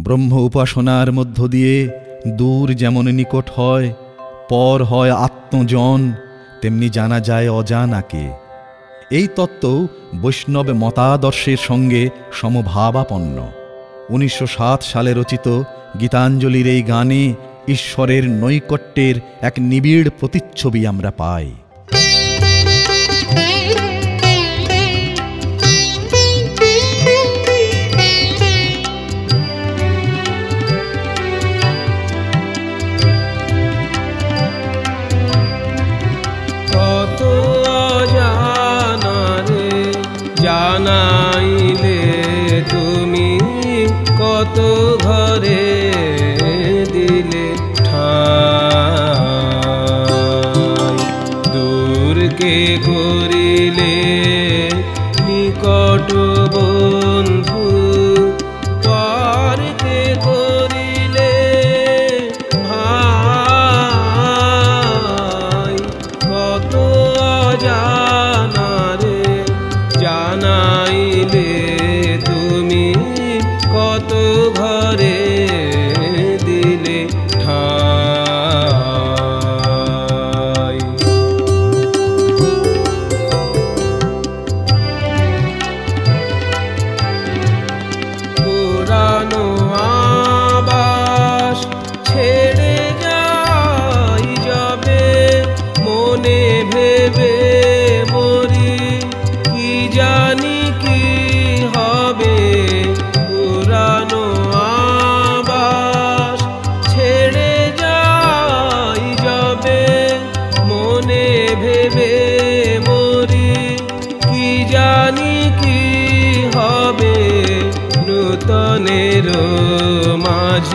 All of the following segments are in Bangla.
ব্রহ্ম উপাসনার মধ্য দিয়ে দূর যেমন নিকট হয়, পর হয় আত্মজন, তেমনি জানা যায় অজানাকে। এই তত্ত্ব বৈষ্ণব মতাদর্শের সঙ্গে সমভাবাপন্ন। উনিশশো সাত সালে রচিত গীতাঞ্জলির এই গানে ঈশ্বরের নৈকট্যের এক নিবিড় প্রতিচ্ছবি আমরা পাই। জানাইলে তুমি কত ঘরে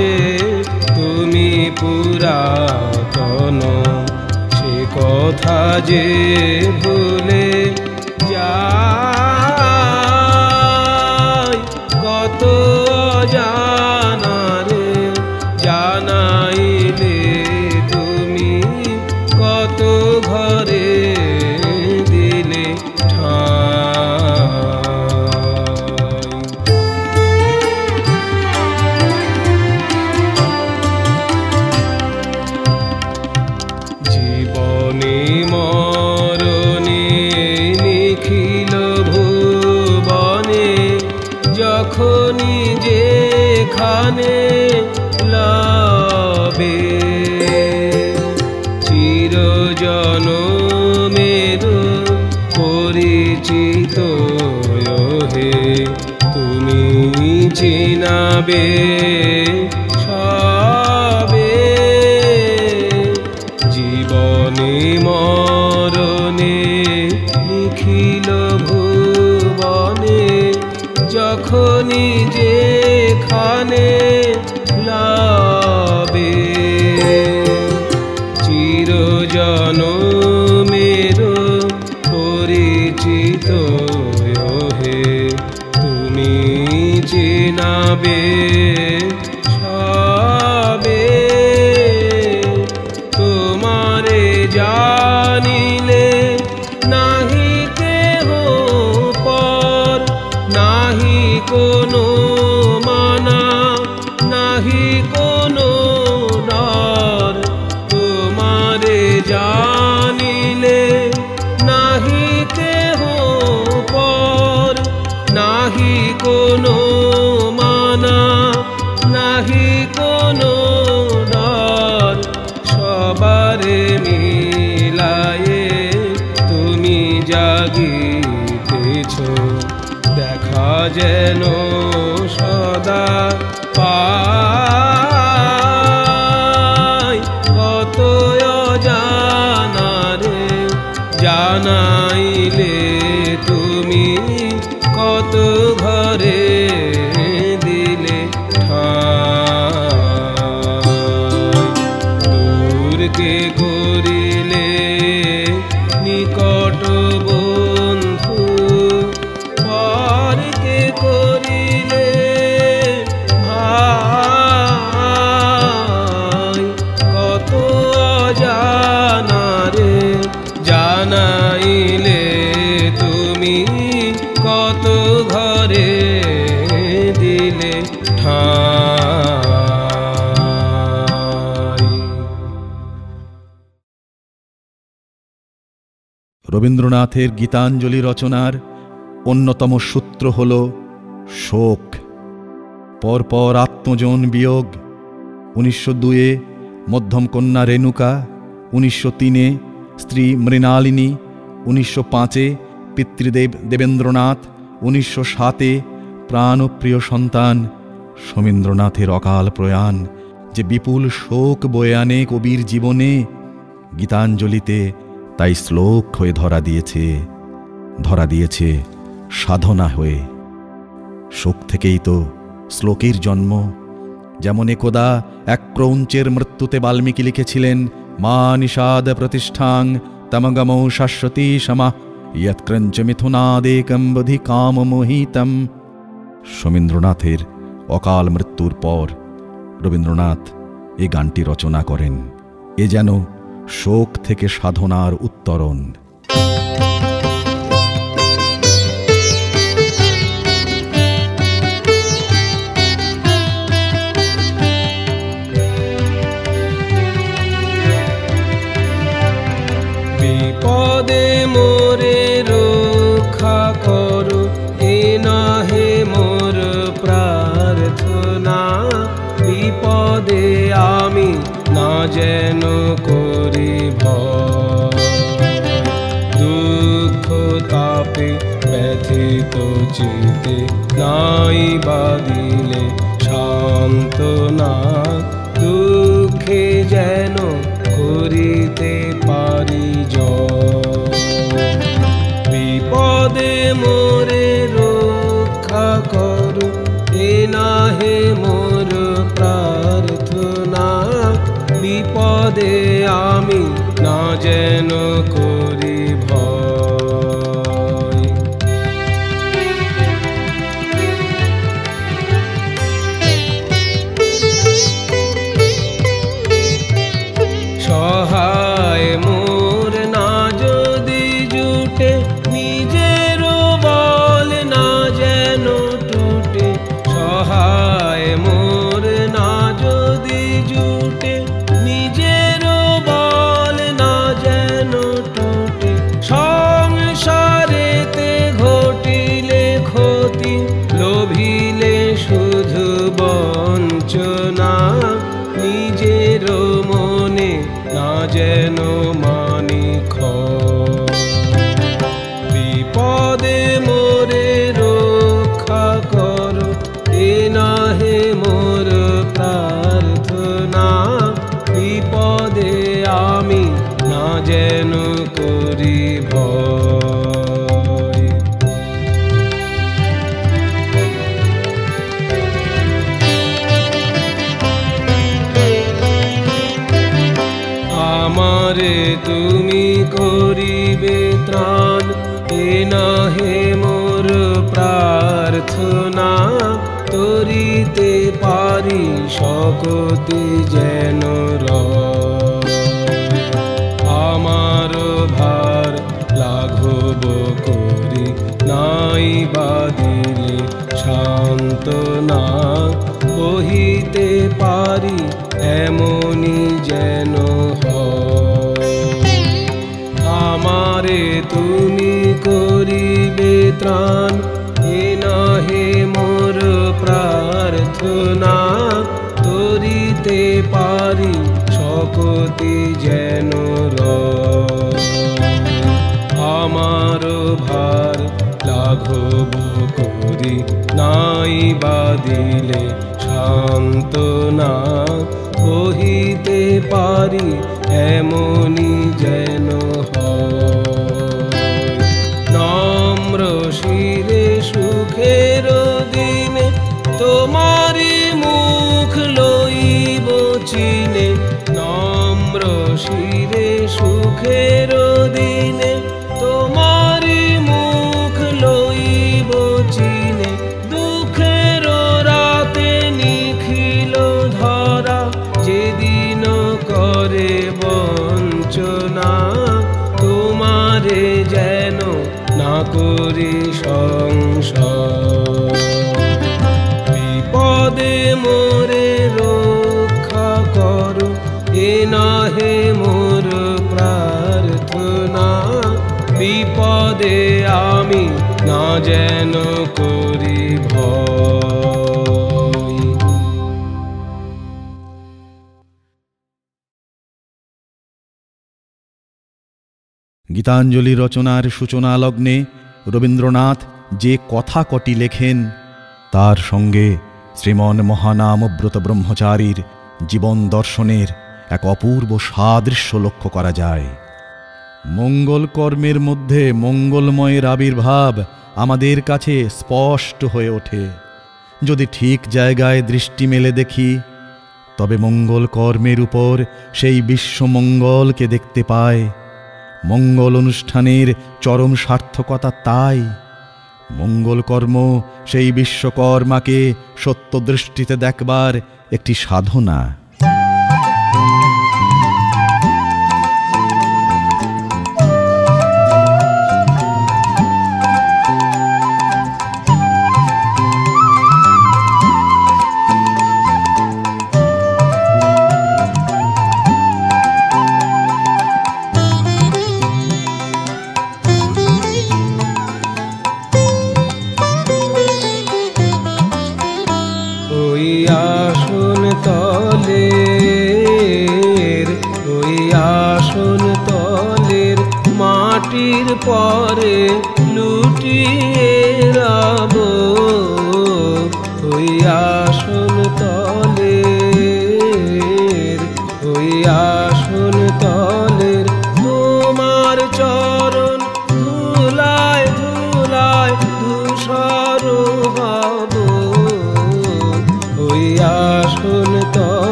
আছে তুমি পুরাতন। সে কথা যে ভুলে যা যখনই যেখানে লাবে চিরজনমের পরিচিত হে তুমি চিনাবে। যখনই যে যেন রবীন্দ্রনাথের গীতাঞ্জলি রচনার অন্যতম সূত্র হল শোক। পরপর আত্মজন বিয়োগ, উনিশশো দুয়ে মধ্যম কন্যা রেণুকা, উনিশশো তিনে স্ত্রী মৃণালিনী, উনিশশো পাঁচে পিতৃদেব দেবেন্দ্রনাথ, উনিশশো সাতে প্রাণপ্রিয় সন্তান সমীন্দ্রনাথের অকাল প্রয়াণ। যে বিপুল শোক বয়ে আনে কবির জীবনে, গীতাঞ্জলিতে তাই শ্লোক হয়ে ধরা দিয়েছে ধরা দিয়েছে সাধনা হয়ে। শোক থেকেই তো শ্লোকের জন্ম। যেমন একদা এক ক্রৌঞ্চের মৃত্যুতে বাল্মীকি লিখেছিলেন, মা নিষাদ প্রতিষ্ঠাং তমগমৌ শাশ্বতী সমা ইয়ৎক্রঞ্চ মিথুনাদেকম বধি কাম মোহিতম। সমীন্দ্রনাথের অকাল মৃত্যুর পর রবীন্দ্রনাথ এ গানটি রচনা করেন। এ যেন শোক থেকে সাধনার উত্তরণ। বিপদে মোরে রক্ষা করো এ মোর প্রার্থনা। বিপদে আমি যেন তাপে ব্যথিত চিতে নাই বাদিলে শান্ত না দুঃখে যেন যেন করি আমারে তুমি করিবে ত্রাণ, এ নহে মোর প্রার্থনা, তরিতে পারি সকতি যেন রয়। লাঘব করি, নাই বাদিলে শান্তনা বহিতে পারি এমনি যেন আমারে তুমি করিবে ত্রাণ, এ নহে মোর প্রার্থনা। তরিতে পারি সকতি যেন রয়। আমার ভার লাঘব করি, নাই বাদিলে শান্তনা কহিতে পারি এমনি যেন নম্র শিরে সুখের দিনে তোমারি মুখ লইব চিনে, নম্র শিরে সুখের প্রার্থনা আমি না যেন করি গীতাঞ্জলি রচনার সূচনা লগ্নে রবীন্দ্রনাথ যে কথা কটি লেখেন, তার সঙ্গে শ্রীমন মহানামব্রত ব্রহ্মচারীর জীবন দর্শনের এক অপূর্ব সাদৃশ্য লক্ষ্য করা যায়। মঙ্গল কর্মের মধ্যে মঙ্গলময়ের আবির্ভাব আমাদের কাছে স্পষ্ট হয়ে ওঠে। যদি ঠিক জায়গায় দৃষ্টি মেলে দেখি, তবে মঙ্গল কর্মের উপর সেই বিশ্বমঙ্গলকে দেখতে পায় মঙ্গল অনুষ্ঠানের চরম সার্থকতা তাই। মঙ্গলকর্ম সেই বিশ্বকর্মাকে সত্য দৃষ্টিতে দেখবার একটি সাধনা। পরে লুটিয়ে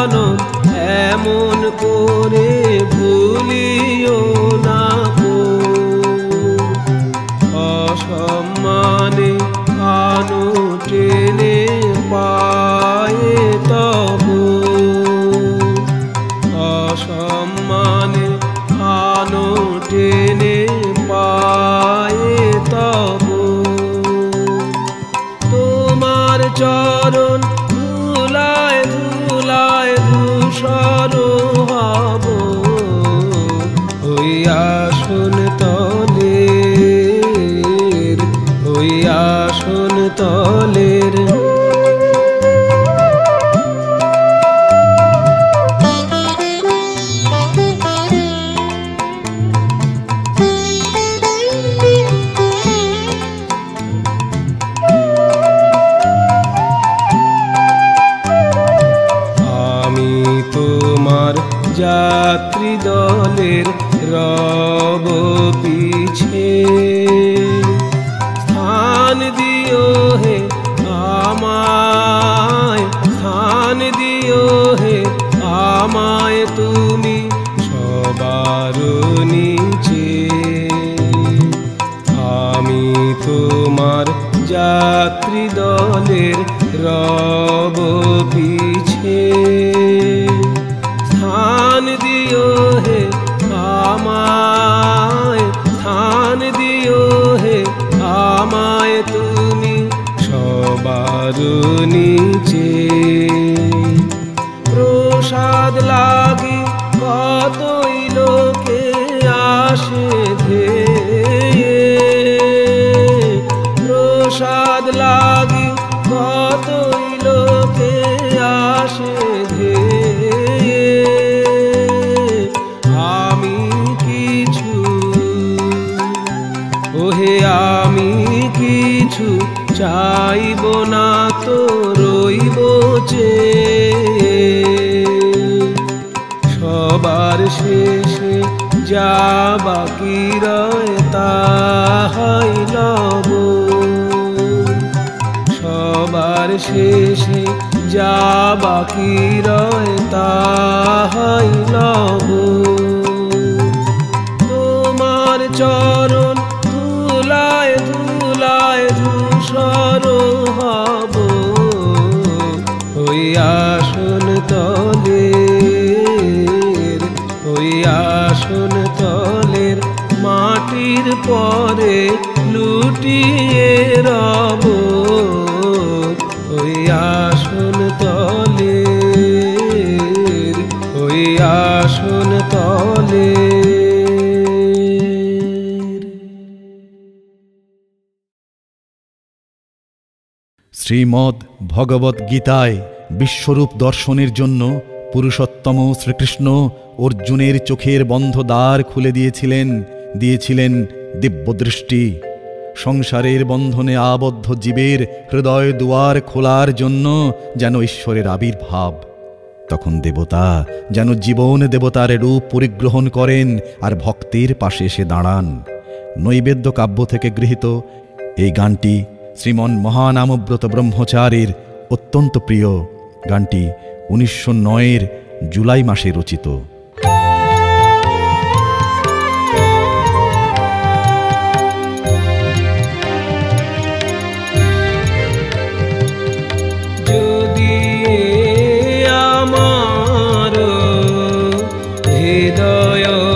জানো এমন করে তলের তাহাই লব সবার শেষে যা বাকি রয় তাহাই লব তোমার চরণ ধুলায় ধুলায় ধূসর হব। ওই আসন তলের পরে লুটিয়ে রব ওই আসন তলের, ওই আসন তলের। শ্রীমদ্ ভগবত গীতায় বিশ্বরূপ দর্শনের জন্য পুরুষোত্তম শ্রীকৃষ্ণ অর্জুনের চোখের বন্ধ দ্বার খুলে দিয়েছিলেন দিয়েছিলেন দিব্যদৃষ্টি। সংসারের বন্ধনে আবদ্ধ জীবের হৃদয় দুয়ার খোলার জন্য যেন ঈশ্বরের আবির্ভাব। তখন দেবতা যেন জীবন দেবতার রূপ পরিগ্রহণ করেন আর ভক্তের পাশে এসে দাঁড়ান। নৈবেদ্য কাব্য থেকে গৃহীত এই গানটি শ্রীমন মহানামব্রত ব্রহ্মচারীর অত্যন্ত প্রিয়। গানটি উনিশশো নয়ের জুলাই মাসে রচিত। হৃদয়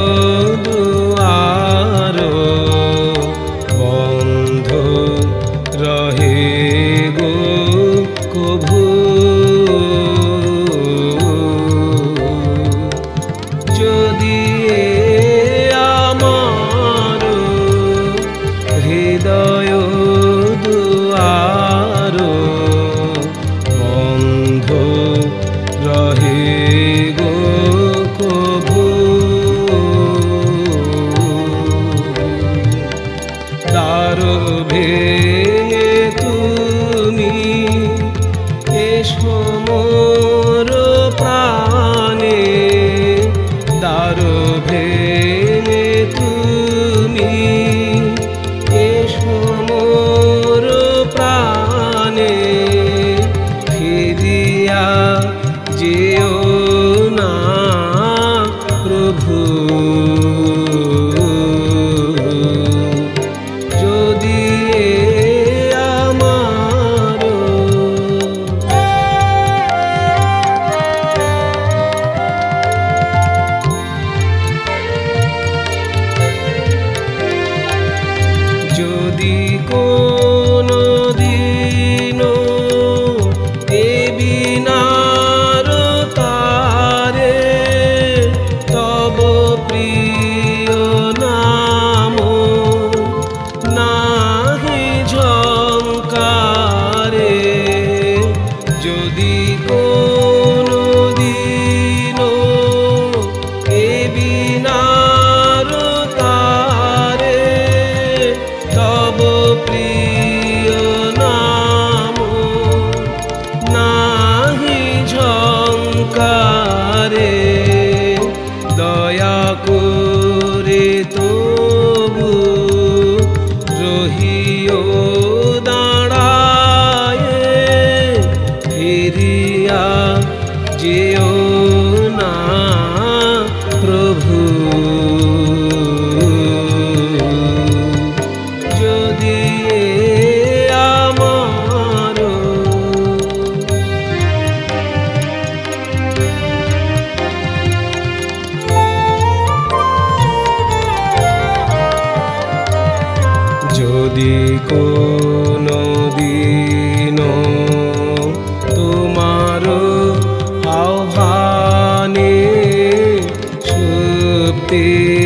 ter.